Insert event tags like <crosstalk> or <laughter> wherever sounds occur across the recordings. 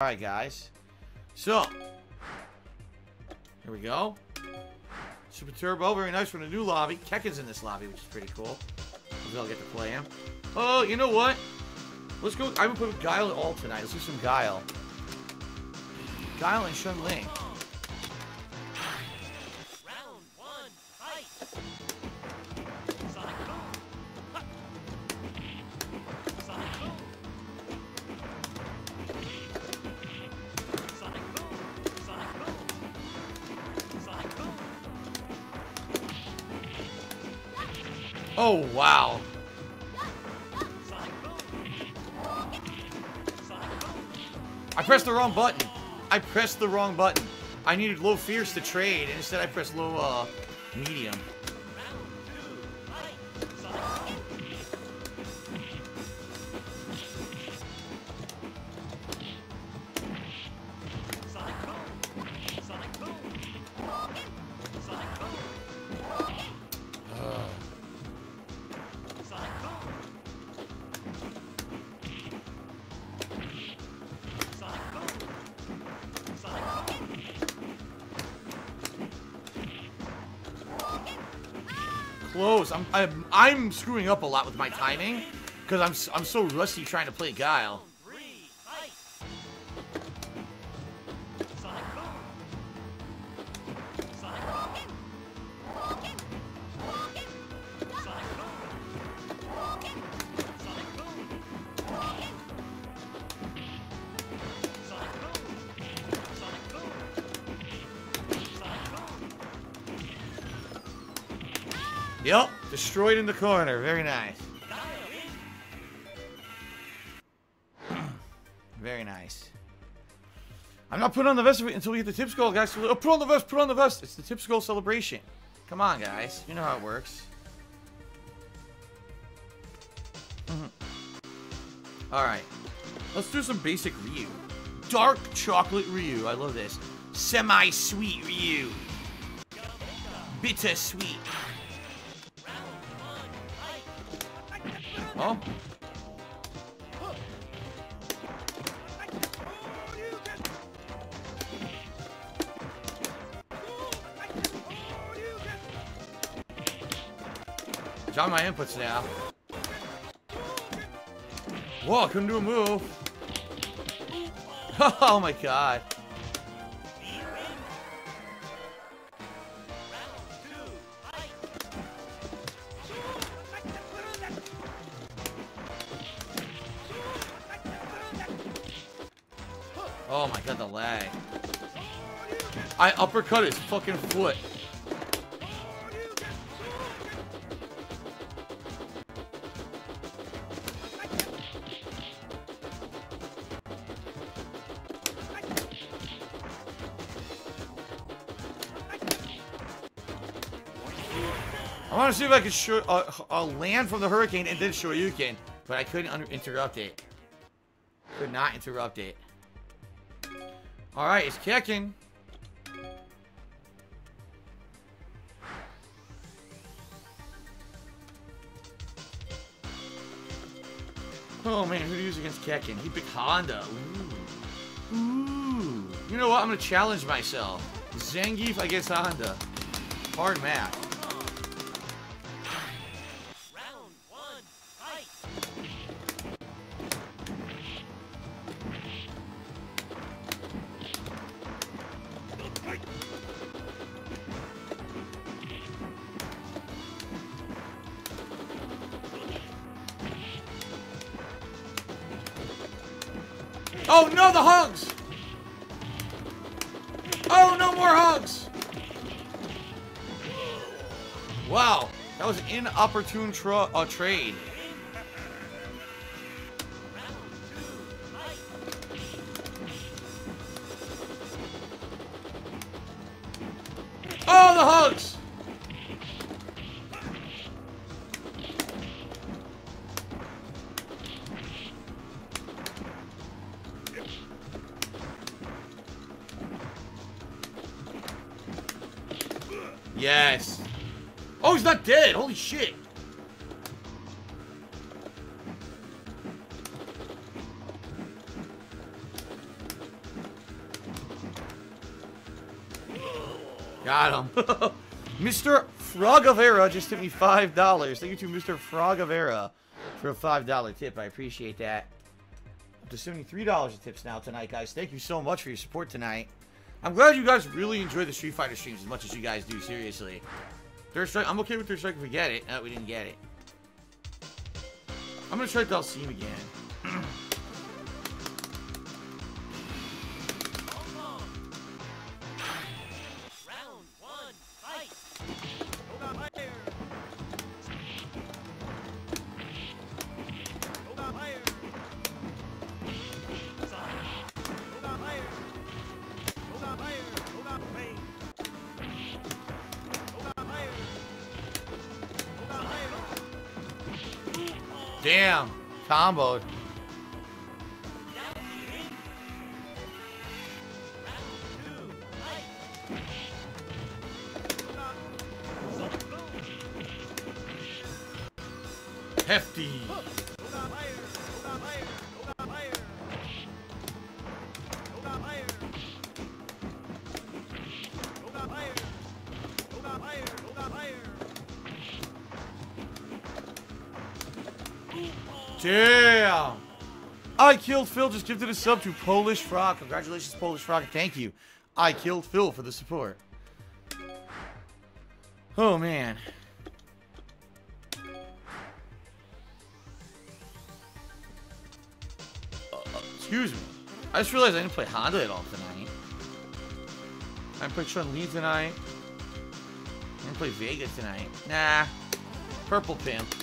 Alright, guys. So, here we go. Super Turbo, very nice for the new lobby. Kekken's in this lobby, which is pretty cool. I'll get to play him. Oh, you know what? Let's go. I'm gonna put Guile all tonight. Let's do some Guile. Guile and Shun Ling. Oh, wow. I pressed the wrong button. I pressed the wrong button. I needed low fierce to trade, and instead I pressed low, uh, medium. Screwing up a lot with my timing, because I'm, I'm so rusty trying to play Guile. Destroyed in the corner. Very nice. <clears throat> Very nice. I'm not putting on the vest until we get the tip skull, guys. Oh, put on the vest, put on the vest. It's the tip skull celebration. Come on, guys. You know how it works. Mhm. All right. Let's do some basic Ryu. Dark chocolate Ryu. I love this. Semi-sweet Ryu. Bitter sweet. Oh. John, my inputs now. Whoa, couldn't do a move. <laughs> Oh my god. Uppercut his fucking foot. I want to see if I could show, uh, uh, land from the hurricane and then show you Shoryuken, but I couldn't interrupt it. Could not interrupt it. Alright, it's kicking. Oh man, who to use against Kekken? He picked Honda. Ooh. Ooh. You know what? I'm gonna challenge myself. Zangief against Honda. Hard math. Oh no, the hugs! Oh, no more hugs! Wow, that was an inopportune tra uh, trade. Frogavera just tipped me $5. Thank you to Mr. Frogavera for a $5 tip. I appreciate that. Up to $73 of tips now tonight, guys. Thank you so much for your support tonight. I'm glad you guys really enjoy the Street Fighter streams as much as you guys do, seriously. Third Strike, I'm okay with Third Strike if we get it. No, we didn't get it. I'm gonna try Dhalsim again. Damn. Combo. Killed Phil. Just gifted a sub to Polish Frog. Congratulations, Polish Frog. Thank you. I killed Phil for the support. Oh, man. Excuse me. I just realized I didn't play Honda at all tonight. I didn't play Chun-Li tonight. I didn't play Vega tonight. Nah. Purple Pimp.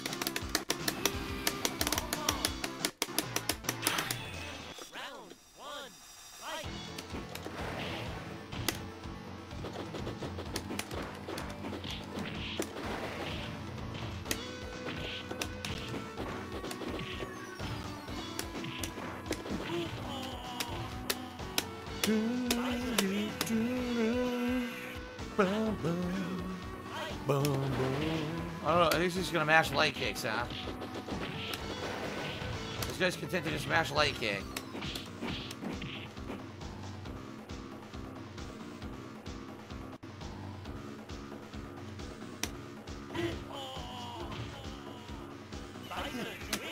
Just gonna mash light kicks, huh? This guy's content to just mash light kick.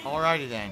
Alrighty then.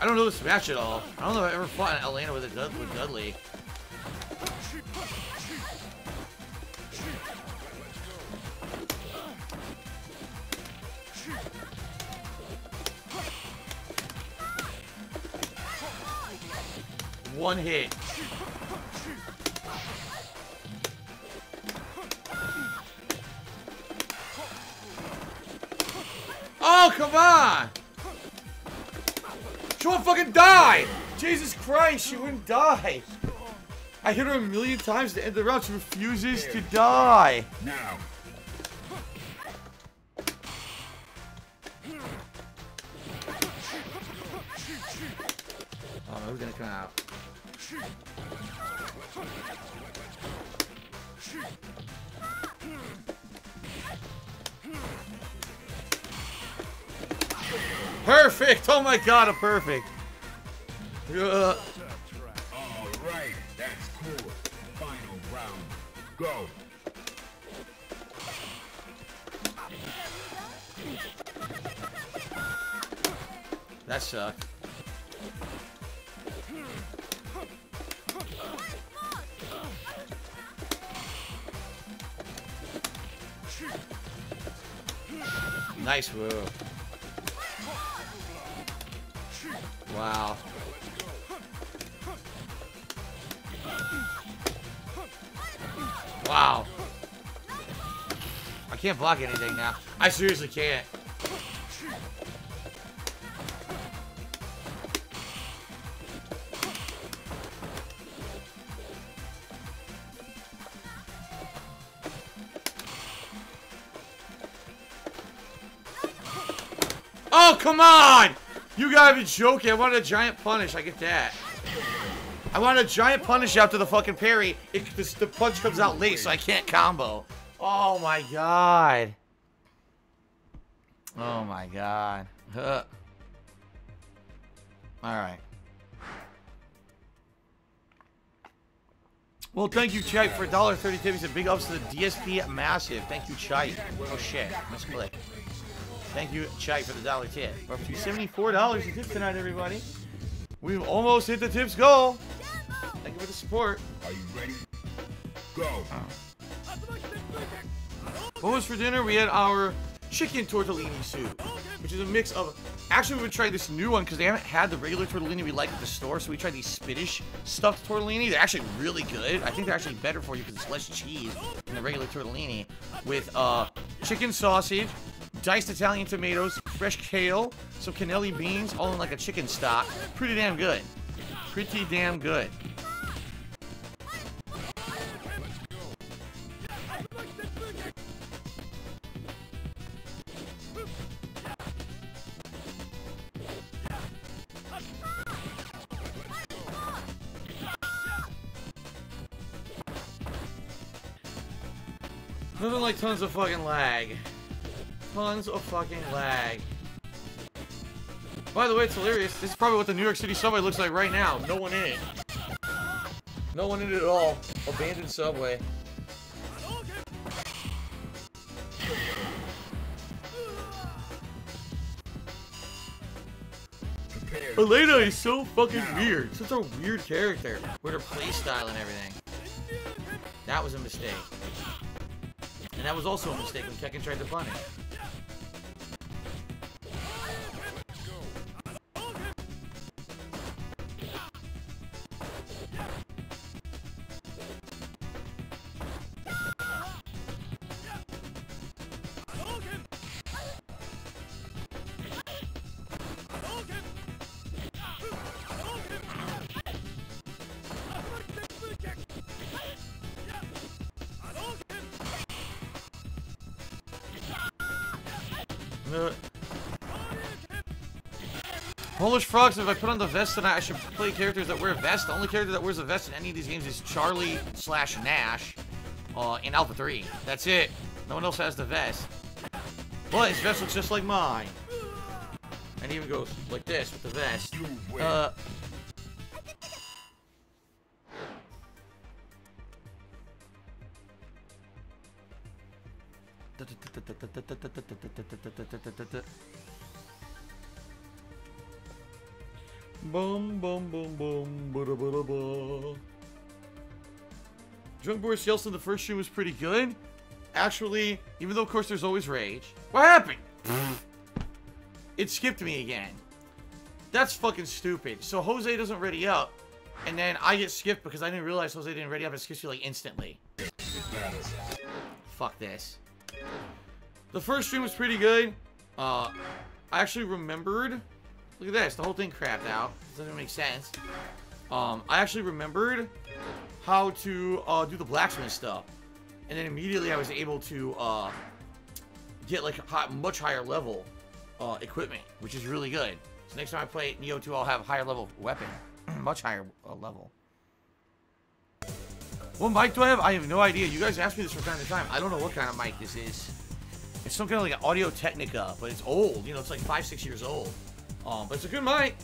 I don't know this match at all. I don't know if I ever fought in Atlanta with, a with Dudley. One hit. Christ, she wouldn't die! I hit her a million times the end the round. She refuses to die. Now. Oh, who's gonna come out? Perfect! Oh my god, a perfect! Uh, All right, that's cool. Final round. Go. that sucked. Nice move. Wow. Can't block anything now. I seriously can't. Oh, come on! You gotta be joking. I wanted a giant punish. I get that. I want a giant punish after the fucking parry. It, this, the punch comes out late, so I can't combo. Oh my god. Oh my god. Huh. Alright. Well, thank you, Chite, for $1.30 tips and big ups to the DSP Massive. Thank you, Chite. Oh shit, misclick. Thank you, Chite, for the dollar tip. We're up to $74 in tips tonight, everybody. We've almost hit the tips goal. Thank you for the support. Are you ready? Go. What was for dinner? We had our chicken tortellini soup, which is a mix of. Actually, we try this new one because they haven't had the regular tortellini we like at the store. So we tried these Spanish stuffed tortellini. They're actually really good. I think they're actually better for you because it's less cheese than the regular tortellini. With uh, chicken sausage, diced Italian tomatoes, fresh kale, some cannelli beans, all in like a chicken stock. Pretty damn good. Pretty damn good. Tons of fucking lag. Tons of fucking lag. By the way, it's hilarious. This is probably what the New York City subway looks like right now. No one in it. No one in it at all. Abandoned subway. Elena is so fucking weird. Such a weird character. With her playstyle and everything. That was a mistake. And that was also a mistake when Tekken tried to punish. Polish frogs, if I put on the vest tonight, I should play characters that wear a vest. The only character that wears a vest in any of these games is Charlie slash Nash uh, in Alpha 3. That's it. No one else has the vest. But his vest looks just like mine. And he even goes like this with the vest. Uh, Boom, boom, boom, boom, ba da ba da ba. Drunk Boris Yeltsin, the first stream was pretty good. Actually, even though of course there's always rage. What happened? it skipped me again. That's fucking stupid. So Jose doesn't ready up, and then I get skipped because I didn't realize Jose didn't ready up. It skips you like instantly. Fuck this. The first stream was pretty good. Uh, I actually remembered. Look at this. The whole thing crapped out. Doesn't make sense. Um, I actually remembered how to uh, do the blacksmith stuff, and then immediately I was able to uh, get like a much higher level uh, equipment, which is really good. So next time I play Nioh 2, I'll have higher level weapon, <clears throat> much higher uh, level. What mic do I have? I have no idea. You guys ask me this from time to time. I don't know what kind of mic this is. It's some kind of like an Audio Technica, but it's old. You know, it's like five, six years old. Um, but it's a good mic.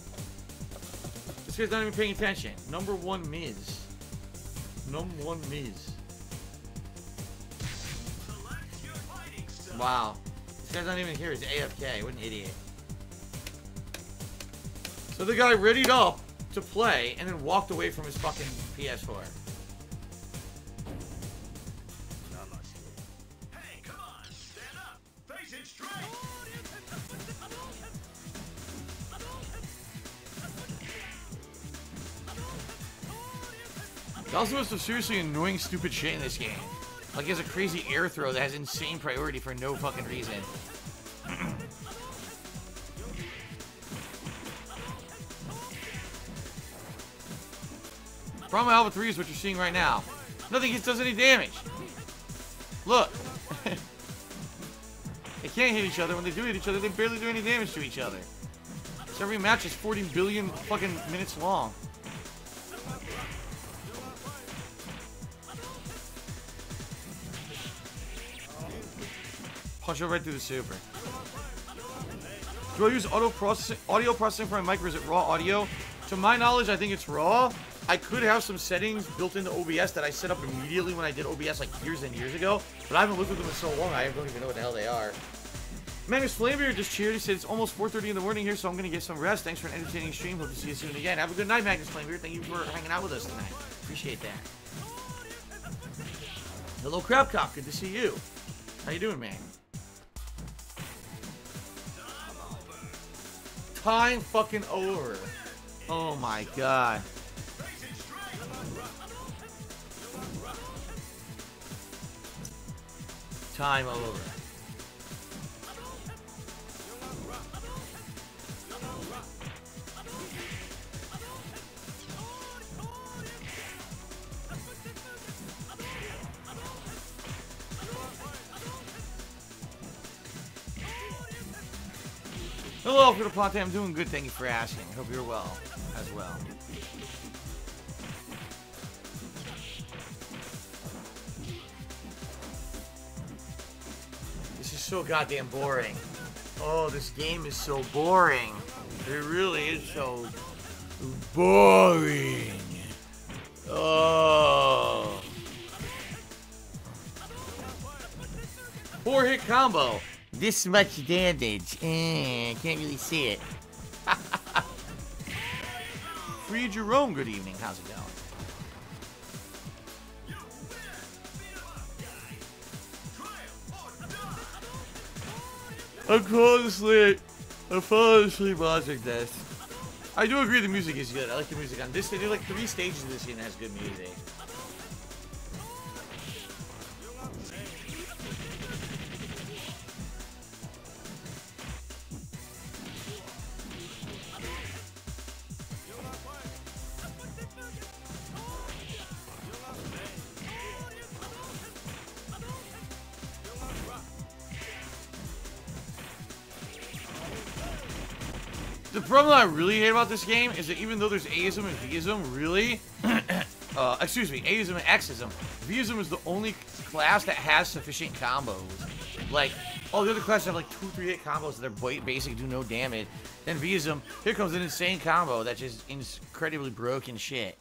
This guy's not even paying attention. Number one Miz. Number one Miz. Wow. This guy's not even here. He's AFK. What an idiot. So the guy readied up to play and then walked away from his fucking PS4. Also some seriously annoying, stupid shit in this game. Like he has a crazy air throw that has insane priority for no fucking reason. <clears throat> Brahma Alpha 3 is what you're seeing right now. Nothing hits does any damage. Look. <laughs> they can't hit each other. When they do hit each other, they barely do any damage to each other. So every match is 40 billion fucking minutes long. Punch it right through the super. Do I use auto processing, audio processing for my mic or is it raw audio? To my knowledge, I think it's raw. I could have some settings built into OBS that I set up immediately when I did OBS like years and years ago, but I haven't looked at them in so long I don't even know what the hell they are. Magnus Flamebeard just cheered. He said it's almost 4.30 in the morning here, so I'm going to get some rest. Thanks for an entertaining stream. Hope to see you soon again. Have a good night, Magnus Flamebeard. Thank you for hanging out with us tonight. Appreciate that. Hello, Crab Cop. Good to see you. How you doing, man? Time fucking over. Oh my god. Time over. Hello, Alfredo Plante. I'm doing good. Thank you for asking. Hope you're well as well. This is so goddamn boring. Oh, this game is so boring. It really is so boring. Oh. Four hit combo. This much damage. Eh, can't really see it. <laughs> Free Jerome, good evening. How's it going? I'm falling asleep. I'm falling asleep watching this. I do agree the music is good. I like the music on this. They do like three stages of this game that has good music. I really hate about this game is that even though there's Aism and Vism, really, <coughs> uh, excuse me, Aism and Xism, Vism is the only class that has sufficient combos. Like, all the other classes have like two, three hit combos that are ba- basic, do no damage. Then Vism, here comes an insane combo that's just incredibly broken shit.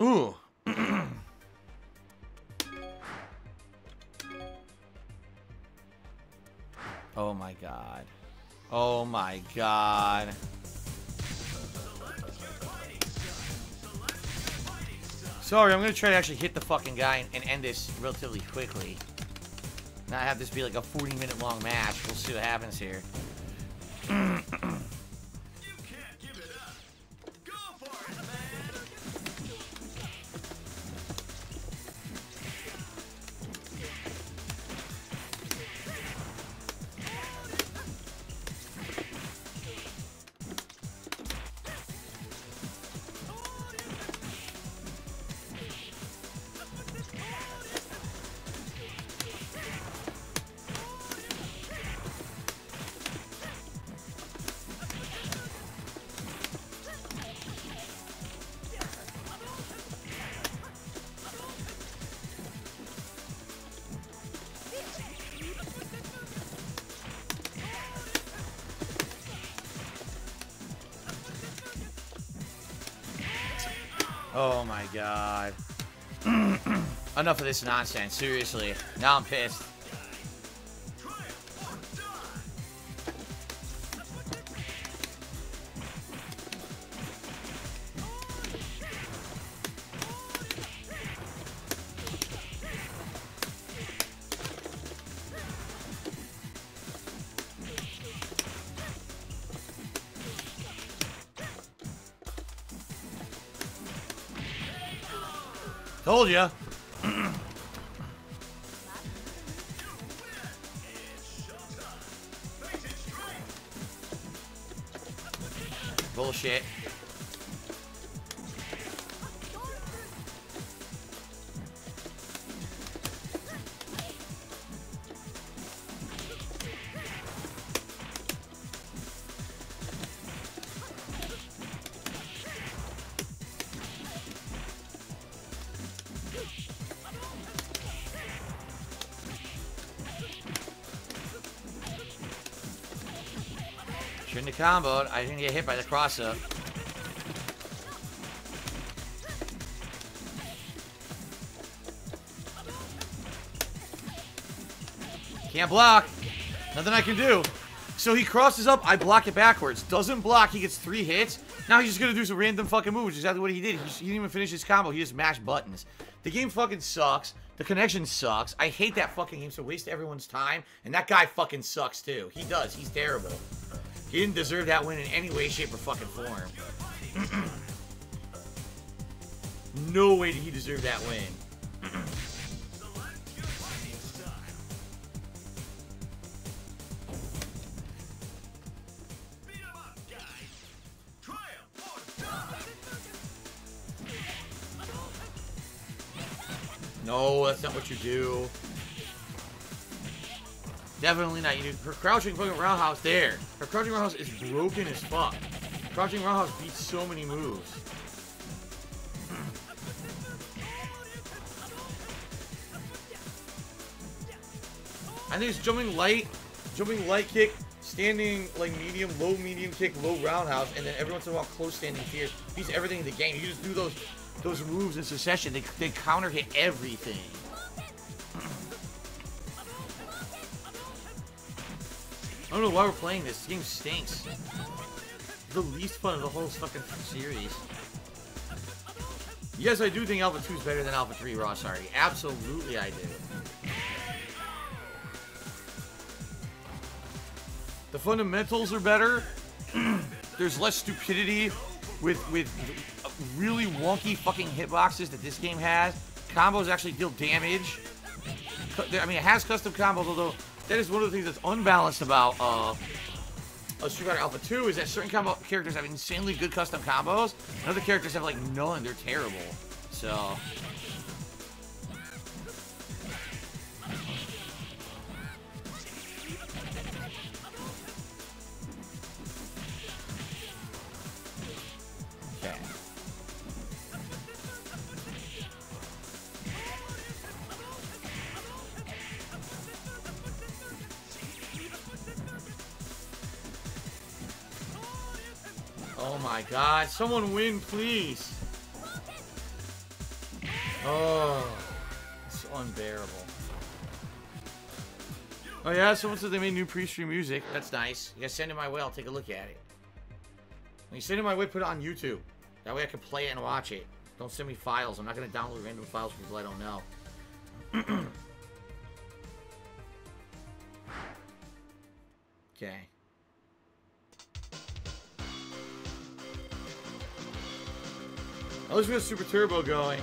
Ooh. <clears throat> oh my god. Oh my god. Sorry, I'm gonna try to actually hit the fucking guy and, end this relatively quickly. Not have this be like a 40 minute long match. We'll see what happens here. <clears throat> god. <clears throat> Enough of this nonsense, seriously. Now I'm pissed. Comboed. I didn't get hit by the cross up. Can't block. Nothing I can do. So he crosses up, I block it backwards. Doesn't block, he gets three hits. Now he's just gonna do some random fucking move, which is exactly what he did. He, just- he didn't even finish his combo, he just mashed buttons. The game fucking sucks. The connection sucks. I hate that fucking game, so waste everyone's time. And that guy fucking sucks too. He does, he's terrible. He didn't deserve that win in any way, shape, or fucking form. <clears throat> no way did he deserve that win. No, that's not what you do. Definitely not. You her crouching fucking roundhouse there. Her crouching roundhouse is broken as fuck. Crouching roundhouse beats so many moves. I think it's jumping light, jumping light kick, standing like medium, low medium kick, low roundhouse, and then every once in a while close standing fierce. Beats everything in the game. You just do those those moves in succession. They, they counter hit everything. I don't know why we're playing this. This game stinks. The least fun of the whole fucking series. Yes, I do think Alpha 2 is better than Alpha 3, Ross Sorry. Absolutely, I do. The fundamentals are better. <clears throat> There's less stupidity with with really wonky fucking hitboxes that this game has. Combos actually deal damage. I mean, it has custom combos, although that is one of the things that's unbalanced about uh, uh, Street Fighter Alpha 2 is that certain combo characters have insanely good custom combos, and other characters have like none. They're terrible. So. My god, someone win, please. Oh, it's unbearable. Oh yeah, someone said they made new pre-stream music. That's nice. You guys send it my way, I'll take a look at it. When you send it my way, put it on YouTube. That way I can play it and watch it. Don't send me files. I'm not gonna download random files from people I don't know. <clears throat> okay. Least we got Super Turbo going.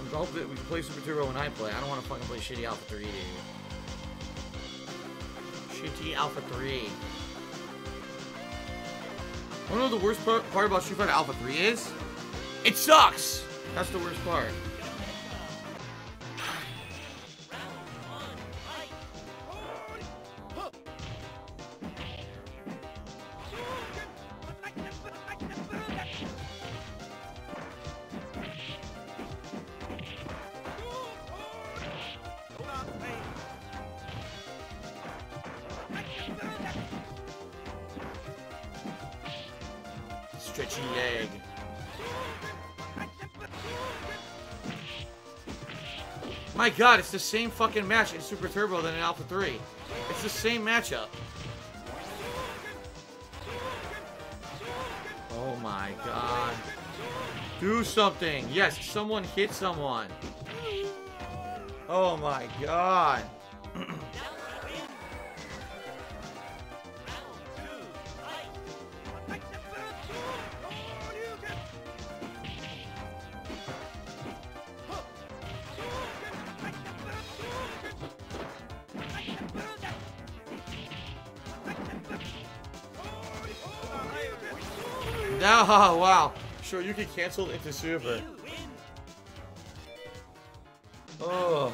I'm hoping that we can play Super Turbo when I play. I don't want to fucking play shitty Alpha 3, dude. Shitty Alpha 3. Wanna know the worst part, part about Street Fighter Alpha 3 is? It sucks! That's the worst part. God, it's the same fucking match in Super Turbo than in Alpha 3. It's the same matchup. Oh my god. Do something. Yes, someone hit someone. Oh my god. <clears throat> oh, wow. Sure, you can cancel into super. Oh.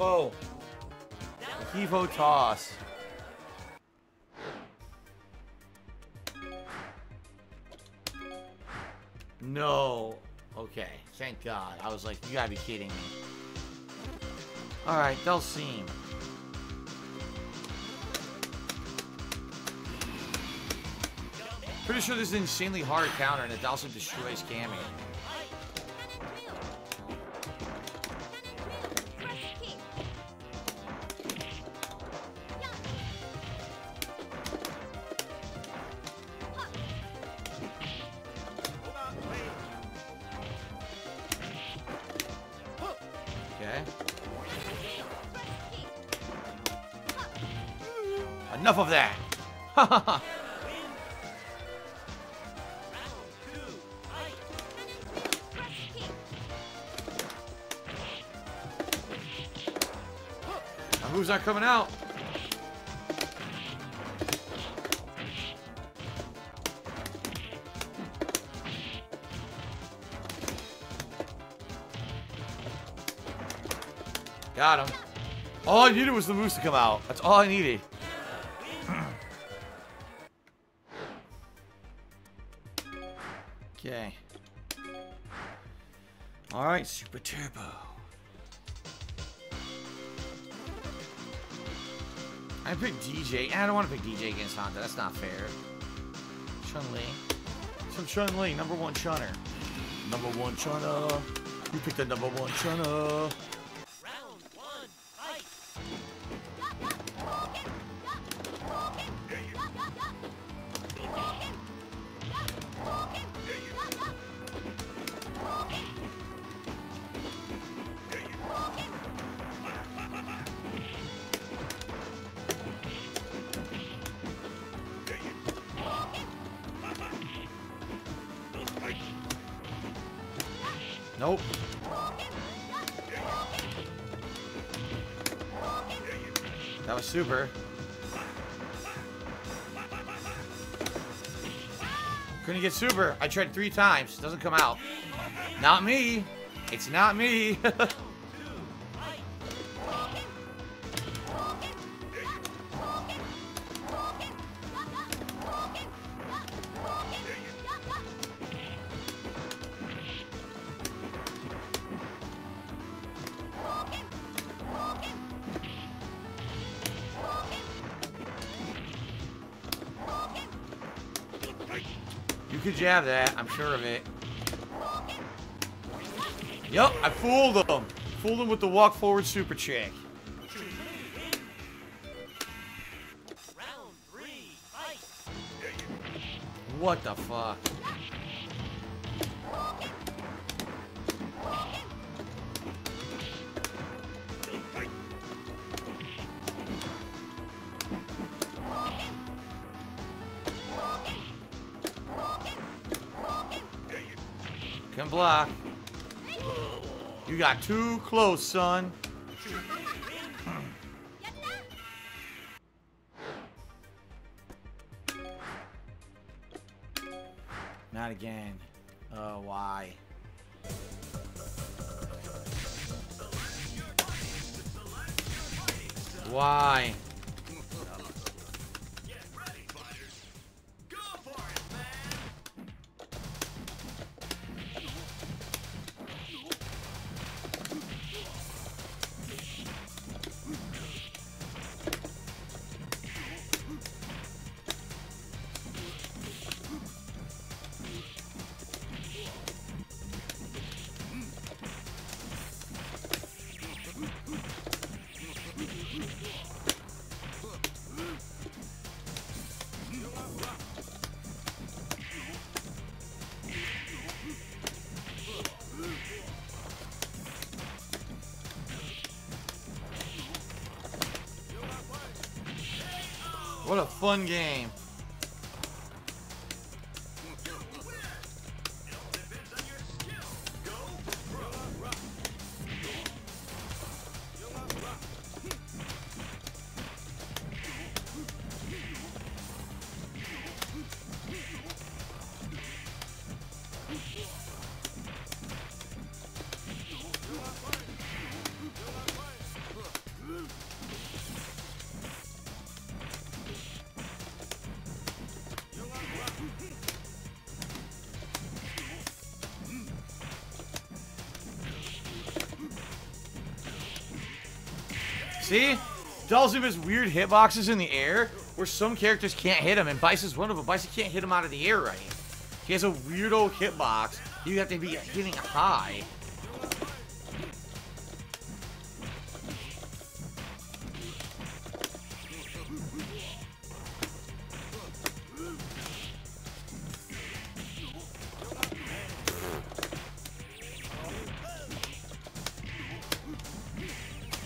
Ho toss. No. Okay. Thank God. I was like, you gotta be kidding me. Alright, Dhalsim. Pretty sure this is an insanely hard counter and it also destroys Cammy. Enough of that. My move's not coming out. Got him. All I needed was the moose to come out. That's all I needed. okay. Alright, Super Turbo. I picked DJ. I don't want to pick DJ against Honda. That's not fair. Chun-Li. Some Chun-Li, number one Chunner. Number one Chunner. You picked the number one Chunner. Super. Couldn't get super. I tried three times. Doesn't come out. Not me. It's not me. <laughs> could jab that. I'm sure of it. Yup, I fooled him. Fooled him with the walk forward super check. Got too close, son. What a fun game. Dhalsim has weird hitboxes in the air where some characters can't hit him, and Bice is one of them. Bice can't hit him out of the air right. He has a weirdo hitbox. You have to be hitting high.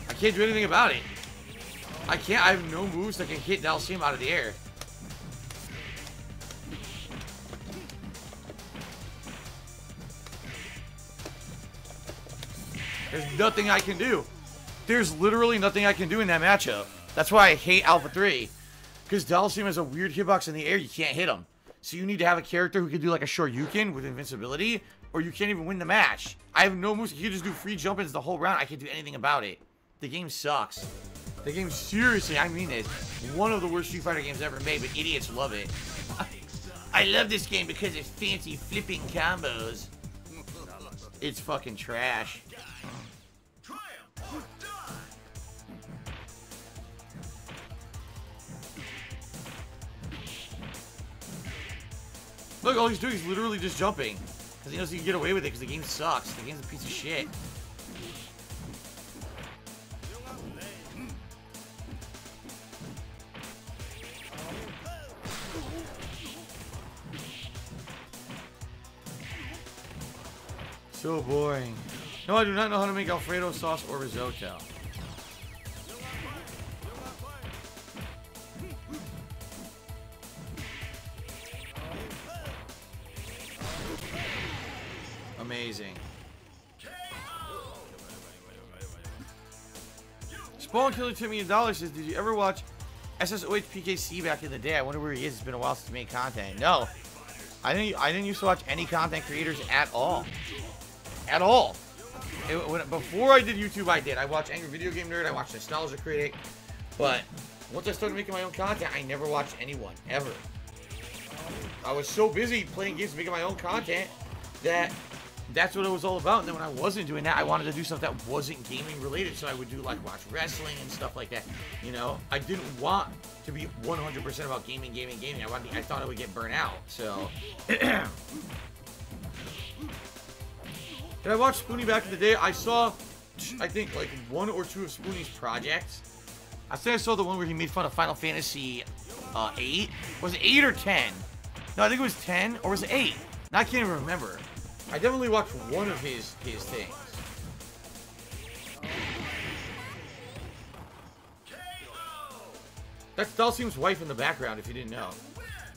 I can't do anything about it. I can't. I have no moves that can hit Dhalsim out of the air. There's nothing I can do. There's literally nothing I can do in that matchup. That's why I hate Alpha 3. Because Dhalsim has a weird hitbox in the air, you can't hit him. So you need to have a character who can do like a Shoryuken with invincibility, or you can't even win the match. I have no moves. You can just do free jump-ins the whole round. I can't do anything about it. The game sucks. The game, seriously, I mean it, one of the worst Street Fighter games ever made, but idiots love it. I love this game because it's fancy flipping combos. It's fucking trash. Look, all he's doing is literally just jumping. Because he knows he can get away with it because the game sucks. The game's a piece of shit. So boring. No, I do not know how to make Alfredo sauce or risotto. Amazing. Spawn Killer Timmy and Dollar says, Did you ever watch SSOH PKC back in the day? I wonder where he is. It's been a while since he made content. No. I didn't I didn't used to watch any content creators at all. At all. It, when, before I did YouTube, I did. I watched Angry Video Game Nerd. I watched Nostalgia Critic. But once I started making my own content, I never watched anyone. Ever. I was so busy playing games, making my own content, that that's what it was all about. And then when I wasn't doing that, I wanted to do stuff that wasn't gaming related. So I would do like watch wrestling and stuff like that. You know, I didn't want to be 100% about gaming, gaming, gaming. I wanted, I thought I would get burnt out. So. <clears throat> Did I watch Spoony back in the day? I saw, I think, like one or two of Spoony's projects. I think I saw the one where he made fun of Final Fantasy uh, 8. Was it 8 or 10? No, I think it was 10, or was it 8? Now I can't even remember. I definitely watched one of his, his things. That's Dhalsim's wife in the background, if you didn't know.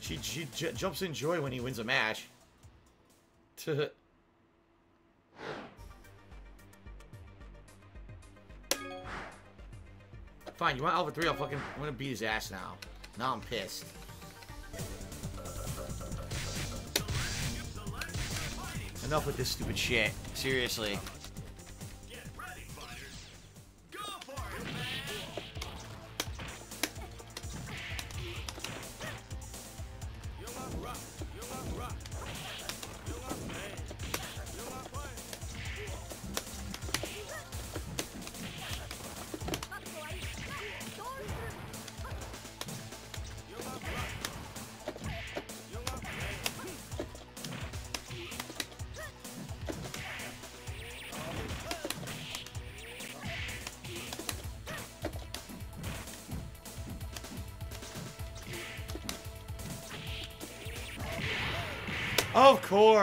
She, she jumps in joy when he wins a match. <laughs> Fine, you want Alpha 3? I'll fucking, I'm gonna beat his ass now. Now I'm pissed. Enough with this stupid shit. Seriously.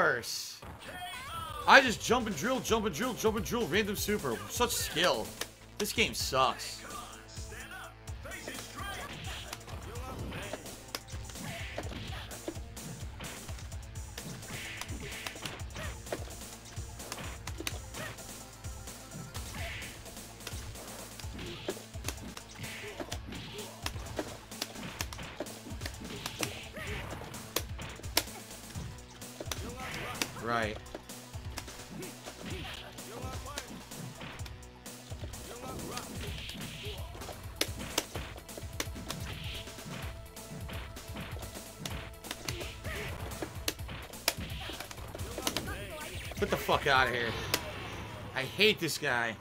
Course. I just jump and drill, jump and drill, jump and drill, random super. Such skill. This game sucks. Hate this guy.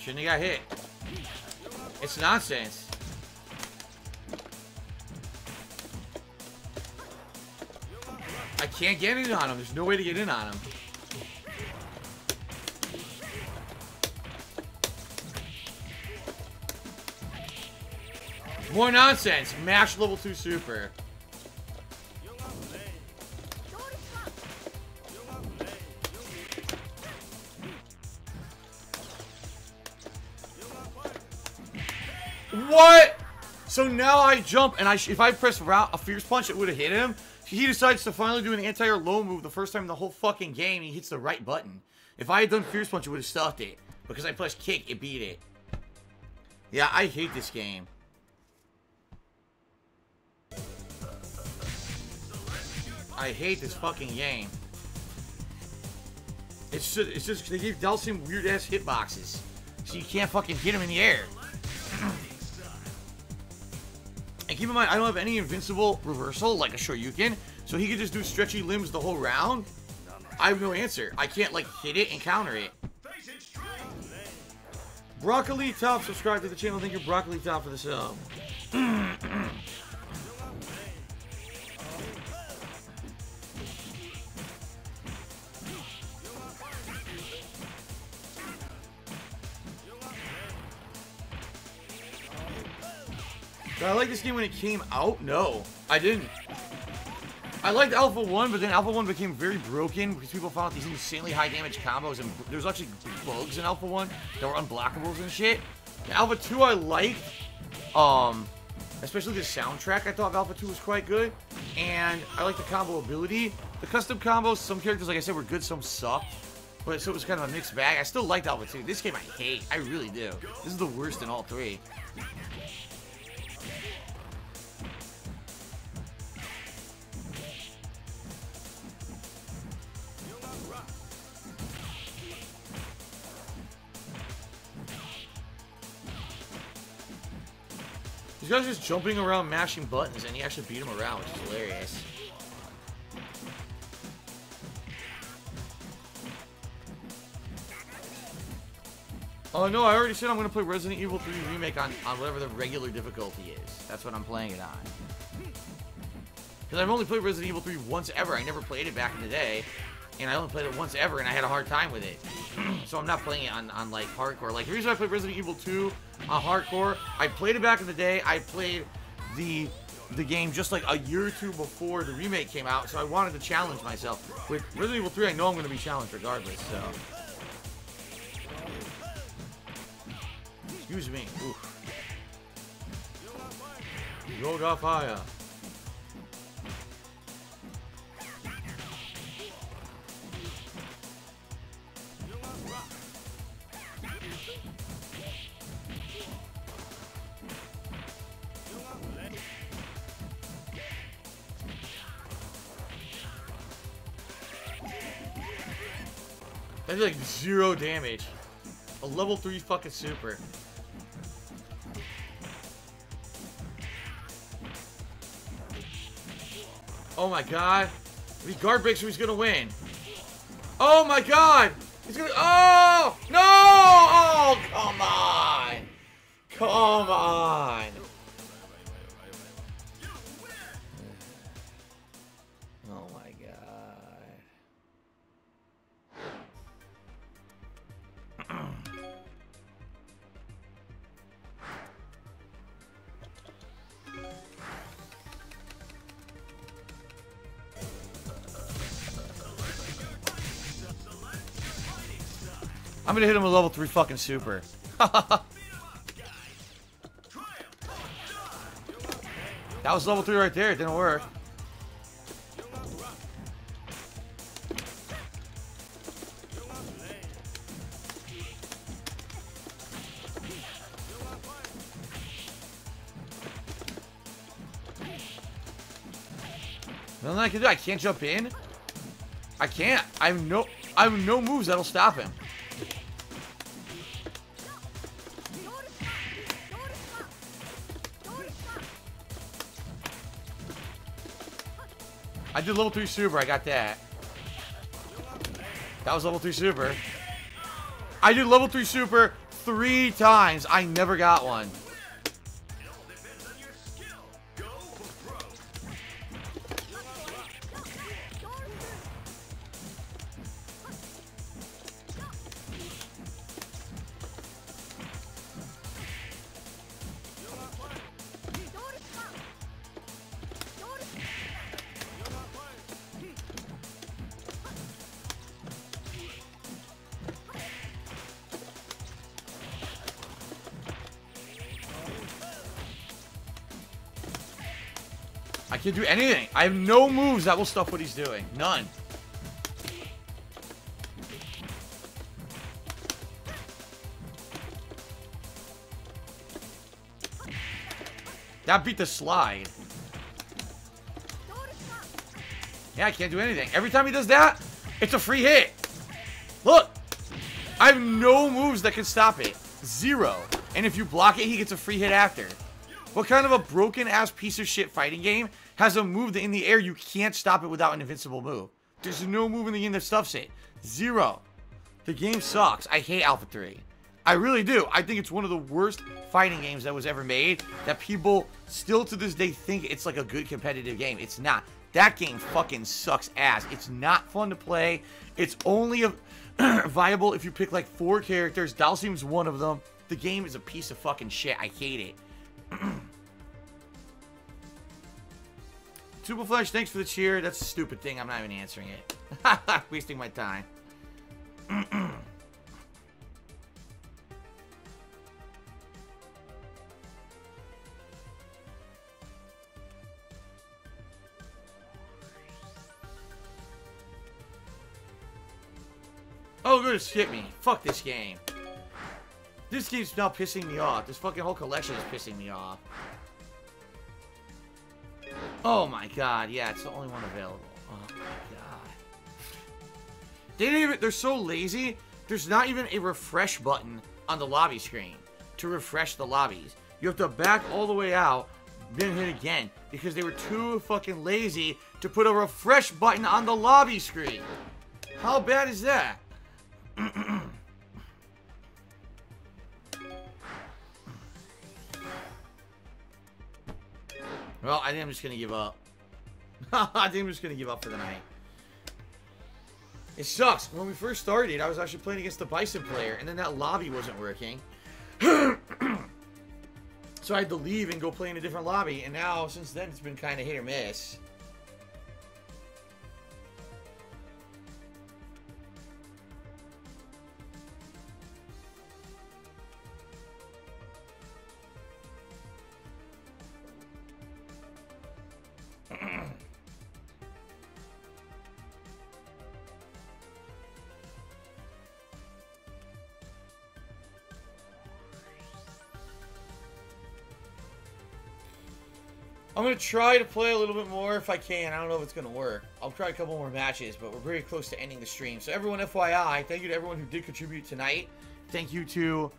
Shouldn't have got hit. It's nonsense. I can't get in on him. There's no way to get in on him. More nonsense. Mash level 2 super. What? So now I jump, and I if I press route a fierce punch, it would have hit him. He decides to finally do an anti-air low move the first time in the whole fucking game. He hits the right button. If I had done fierce punch, it would have stuffed it. Because I pressed kick, it beat it. Yeah, I hate this game. I hate this fucking game. It's just, it's just they gave Dhalsim weird ass hitboxes, so you can't fucking hit him in the air. <clears throat> And keep in mind, I don't have any invincible reversal like a Shoryuken, so he could just do stretchy limbs the whole round. I have no answer. I can't like hit it and counter it. Broccoli Top, subscribe to the channel. Thank you, Broccoli Top, for the sub. <clears throat> Did I like this game when it came out? No, I didn't. I liked Alpha 1, but then Alpha 1 became very broken because people found out these insanely high damage combos, and there's actually bugs in Alpha 1 that were unblockables and shit. And Alpha 2 I liked, um, especially the soundtrack I thought Alpha 2 was quite good, and I like the combo ability. The custom combos, some characters, like I said, were good, some sucked, but so it was kind of a mixed bag. I still liked Alpha 2. This game I hate, I really do. This is the worst in all three. These guys just jumping around mashing buttons and he actually beat him around, which is hilarious. Oh no, I already said I'm gonna play Resident Evil 3 Remake on, on whatever the regular difficulty is. That's what I'm playing it on. Because I've only played Resident Evil 3 once ever. I never played it back in the day. And I only played it once ever, and I had a hard time with it. <clears throat> so I'm not playing it on, on, like, hardcore. Like, the reason I played Resident Evil 2 on hardcore, I played it back in the day. I played the the game just, like, a year or two before the remake came out, so I wanted to challenge myself. With Resident Evil 3, I know I'm going to be challenged regardless, so... Excuse me. Oof. Yoga fire. That's like zero damage. A level 3 fucking super. Oh my god. If he guard breaks him, he's gonna win. Oh my god! He's gonna. Oh! No! Oh, come on! Come on! I'm gonna hit him with level 3 fucking super. <laughs> that was level 3 right there, it didn't work. Nothing I can do. I can't jump in. I can't. I have no. I have no moves that'll stop him. I did level 3 super. I got that. That was level 3 super. I did level 3 super three times. I never got one. I can't do anything. I have no moves that will stop what he's doing. None. That beat the slide. Yeah, I can't do anything. Every time he does that, it's a free hit. Look. I have no moves that can stop it. Zero. And if you block it, he gets a free hit after. What kind of a broken ass piece of shit fighting game has a move that in the air you can't stop it without an invincible move? There's no move in the game that stuffs it. Zero. The game sucks. I hate Alpha 3. I really do. I think it's one of the worst fighting games that was ever made that people still to this day think it's like a good competitive game. It's not. That game fucking sucks ass. It's not fun to play. It's only <clears throat> viable if you pick like four characters. Dhalsim's one of them. The game is a piece of fucking shit. I hate it. <clears throat> Super Flesh, thanks for the cheer. That's a stupid thing. I'm not even answering it. <laughs> Wasting my time. <clears throat> oh, good, hit me. Fuck this game. This game's now pissing me off. This fucking whole collection is pissing me off. Oh my god, yeah, it's the only one available. Oh my god. They didn't even, they're so lazy, there's not even a refresh button on the lobby screen to refresh the lobbies. You have to back all the way out, then hit again, because they were too fucking lazy to put a refresh button on the lobby screen. How bad is that? <clears throat> Well, I think I'm just gonna give up. <laughs> I think I'm just gonna give up for the night. It sucks. When we first started, I was actually playing against the Bison player, and then that lobby wasn't working. <clears throat> so I had to leave and go play in a different lobby, and now, since then, it's been kind of hit or miss. Gonna try to play a little bit more if I can. I don't know if it's gonna work. I'll try a couple more matches, but we're very close to ending the stream. So everyone, FYI, thank you to everyone who did contribute tonight. Thank you to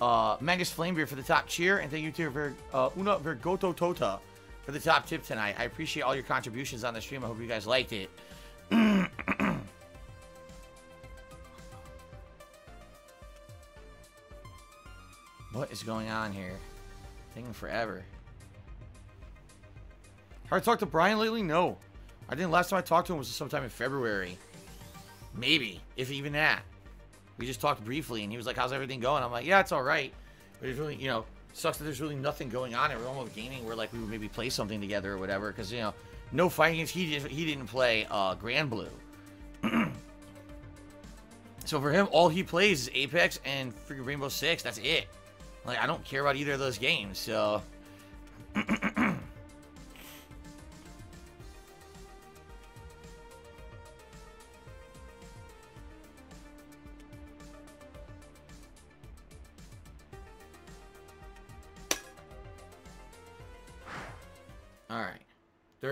uh, Magnus Flamebeer for the top cheer, and thank you to Ver, uh, Una Vergoto Tota for the top tip tonight. I appreciate all your contributions on the stream. I hope you guys liked it. <clears throat> what is going on here? Taking forever. Have I talked to Brian lately? No. I think last time I talked to him was sometime in February. Maybe, if even that. We just talked briefly, and he was like, "How's everything going?" I'm like, "Yeah, it's all right." But it's really, you know, sucks that there's really nothing going on at Realm of Gaming where like we would maybe play something together or whatever. Because you know, no fighting games. He did, he didn't play uh, Granblue. <clears throat> so for him, all he plays is Apex and freaking Rainbow Six. That's it. Like I don't care about either of those games. So. <clears throat>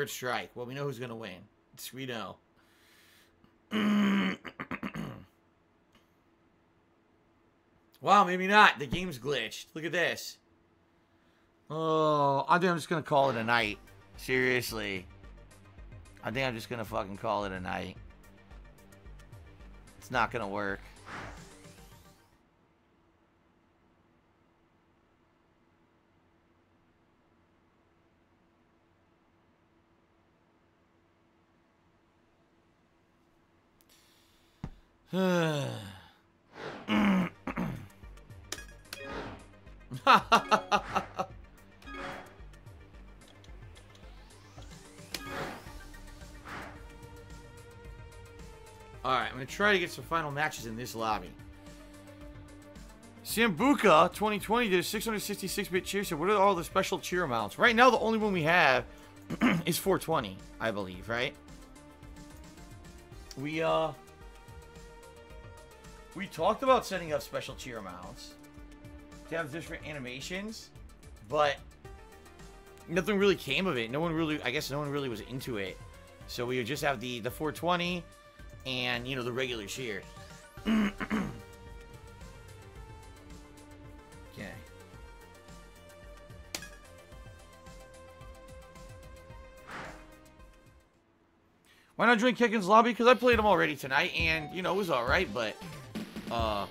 Third strike. Well, we know who's gonna win. It's, we know. <clears throat> wow, maybe not. The game's glitched. Look at this. Oh, I think I'm just gonna call it a night. Seriously. I think I'm just gonna fucking call it a night. It's not gonna work. <sighs> Alright, I'm going to try to get some final matches in this lobby. Sambuca 2020 did a 666-bit cheer. So what are all the special cheer amounts? Right now, the only one we have <clears throat> is 420, I believe, right? We, uh... We talked about setting up special cheer amounts to have different animations, but nothing really came of it. No one really, I guess no one really was into it. So we would just have the, the 420 and, you know, the regular cheer. <clears throat> okay. Why not join Kickin's Lobby? Because I played them already tonight, and, you know, it was alright, but, uh,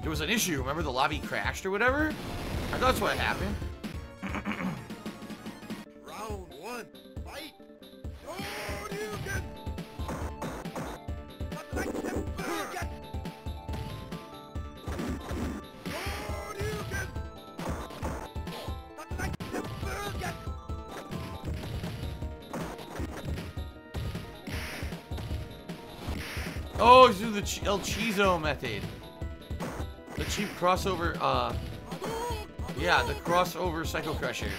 there was an issue. Remember the lobby crashed or whatever? I thought that's what happened. Oh, he's doing the Ch- El Chizo method. The cheap crossover, uh, yeah, the crossover Psycho Crusher.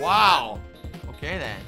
Wow. Okay then.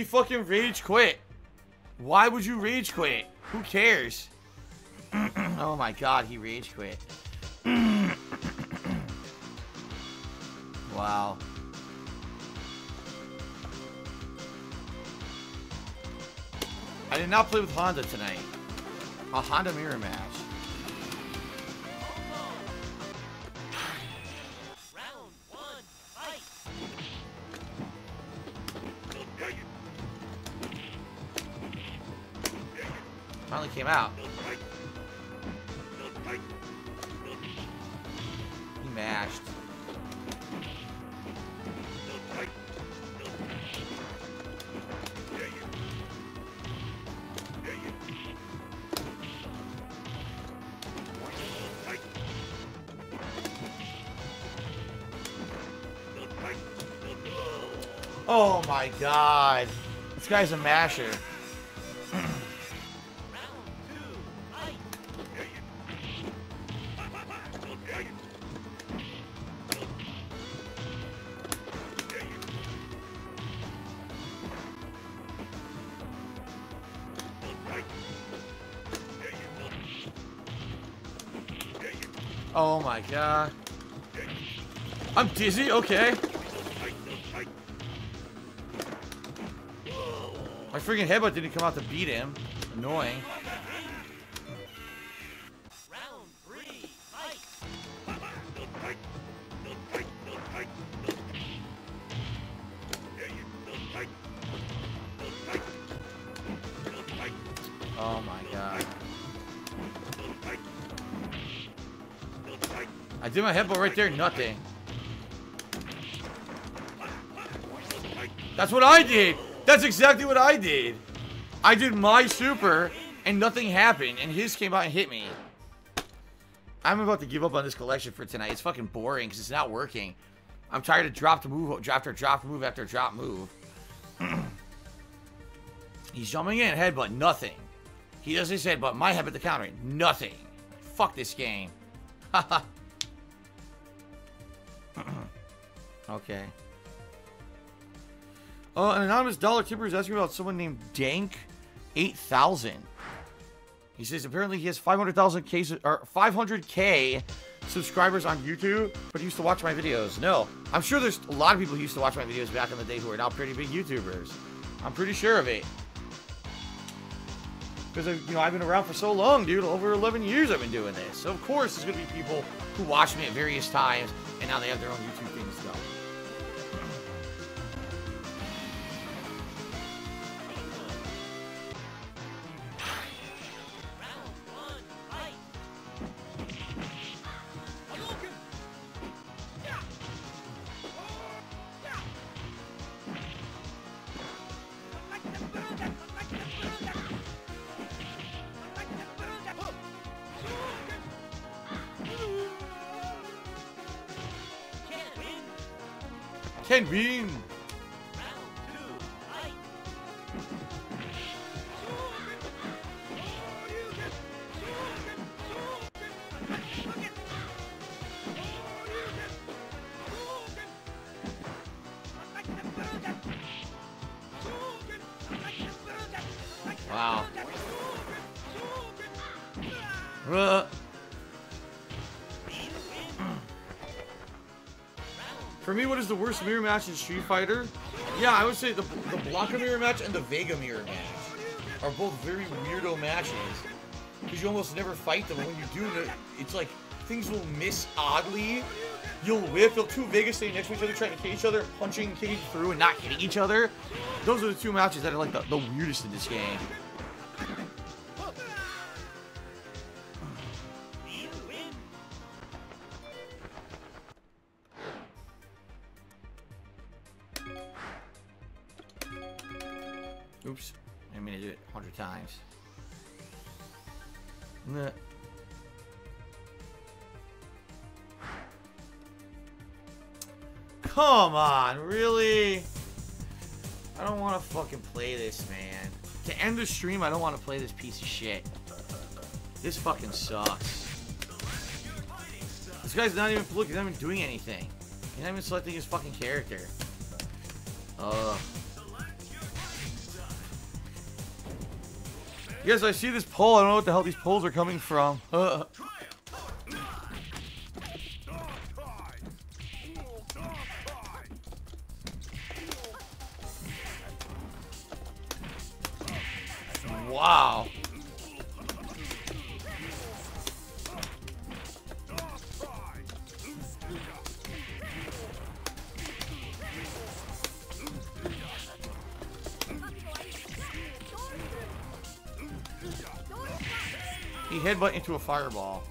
He fucking rage quit. Why would you rage quit? Who cares? <clears throat> oh my god, he rage quit. <clears throat> wow. I did not play with Honda tonight. A Honda mirror match. Finally came out. He mashed. Oh my god. This guy's a masher. My god. Uh, I'm dizzy, okay. My freaking headbutt didn't come out to beat him. Annoying. My headbutt right there, nothing. That's what I did. That's exactly what I did. I did my super, and nothing happened, and his came out and hit me. I'm about to give up on this collection for tonight. It's fucking boring because it's not working. I'm tired of drop to move after drop move after drop move. <clears throat> He's jumping in, headbutt, nothing. He does his headbutt, my headbutt the counter, nothing. Fuck this game. Haha. <laughs> <clears throat> okay. Uh, an anonymous dollar tipper is asking about someone named Dank8000. He says apparently he has 500,000 cases or 500k subscribers on YouTube, but he used to watch my videos. No, I'm sure there's a lot of people who used to watch my videos back in the day who are now pretty big YouTubers. I'm pretty sure of it. Because you know I've been around for so long, dude. Over 11 years I've been doing this. So of course there's gonna be people who watch me at various times, and now they have their own YouTube the worst mirror match in Street Fighter? Yeah, I would say the, the Blanka mirror match and the Vega mirror match are both very weirdo matches. Because you almost never fight them, when you do, it's like things will miss oddly. You'll whiff, you'll two Vegas staying next to each other, trying to hit each other, punching, kicking through, and not hitting each other. Those are the two matches that are like the, the weirdest in this game. Nah. Come on, really? I don't want to fucking play this, man. To end the stream, I don't want to play this piece of shit. This fucking sucks. This guy's not even, look, he's not even doing anything. He's not even selecting his fucking character. Ugh. Yes, I see this poll. I don't know what the hell these polls are coming from. wow. Into a fireball.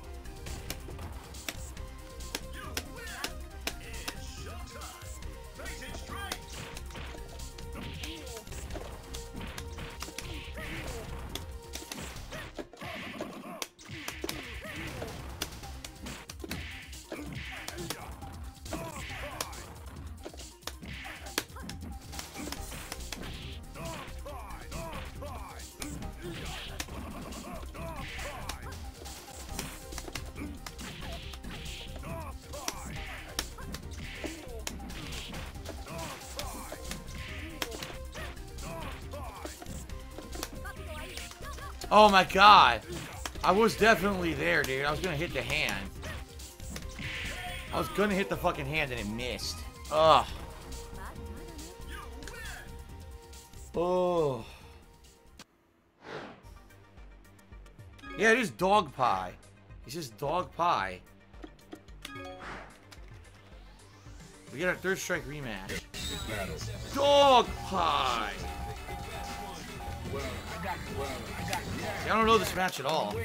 Oh my god. I was definitely there, dude. I was gonna hit the hand. I was gonna hit the fucking hand and it missed. Ugh. Oh. Yeah, it is dog pie. It's just dog pie. We get our third strike rematch. Dog pie. I don't know this match at all.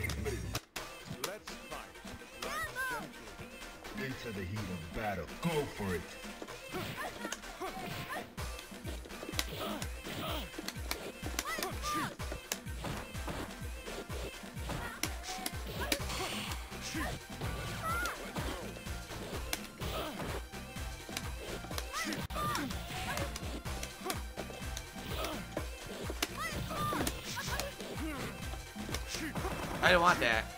Into the heat of battle. Go for it. Don't that.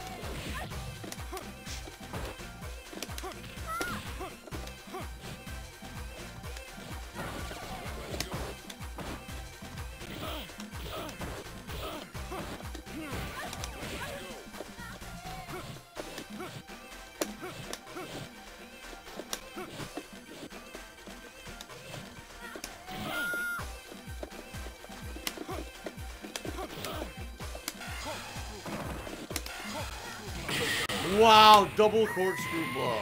Wow, double corkscrew blow.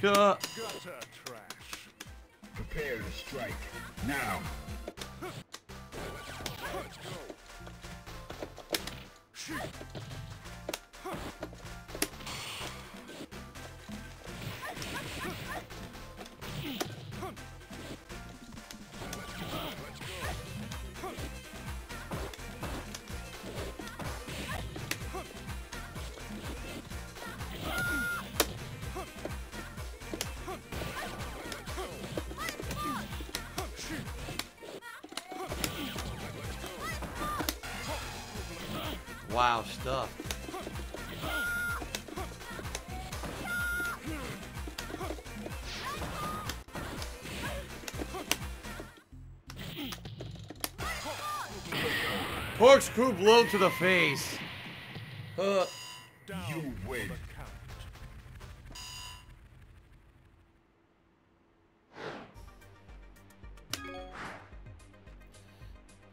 Cut. Gutter trash. Prepare to strike. Now. Wow, Corkscrew blow to the face. Uh, You win.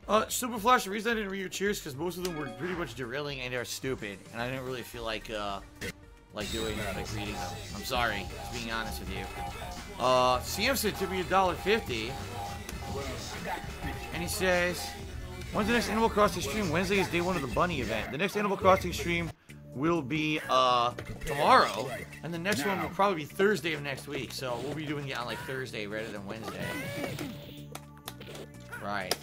uh, Super Flash, the reason I didn't read your cheers because most of them were pretty much derailing and they are stupid, and I didn't really feel like uh, like doing like reading them. I'm sorry, just being honest with you. Uh, Samson took me a dollar fifty, and he says, "When's the next Animal Crossing stream? Wednesday is day one of the Bunny event. The next Animal Crossing stream will be uh tomorrow, and the next one will probably be Thursday of next week. So we'll be doing it on like Thursday rather than Wednesday. Right."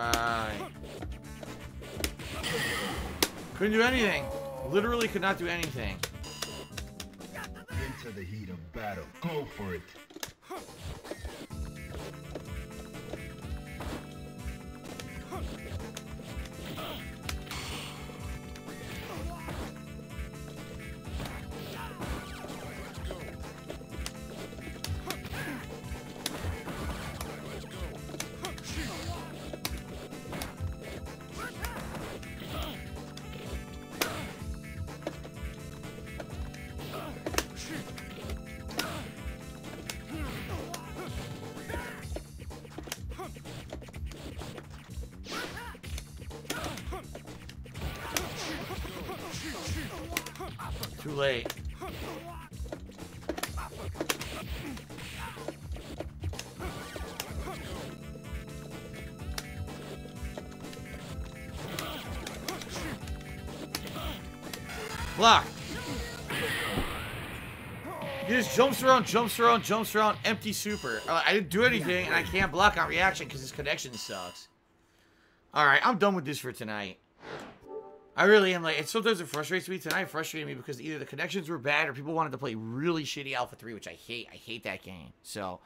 Right. Couldn't do anything. Literally could not do anything. Into the heat of battle. Go for it. Jumps around, jumps around, jumps around, empty super. Uh, I didn't do anything, and I can't block on reaction because his connection sucks. Alright, I'm done with this for tonight. I really am like it sometimes it frustrates me. Tonight it frustrated me because either the connections were bad or people wanted to play really shitty Alpha 3, which I hate. I hate that game. So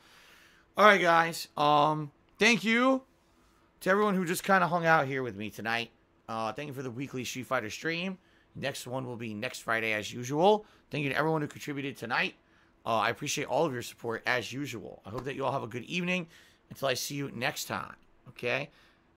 Alright guys. Um thank you to everyone who just kind of hung out here with me tonight. Uh thank you for the weekly Street Fighter stream. Next one will be next Friday as usual. Thank you to everyone who contributed tonight. Uh, I appreciate all of your support as usual. I hope that you all have a good evening until I see you next time. Okay?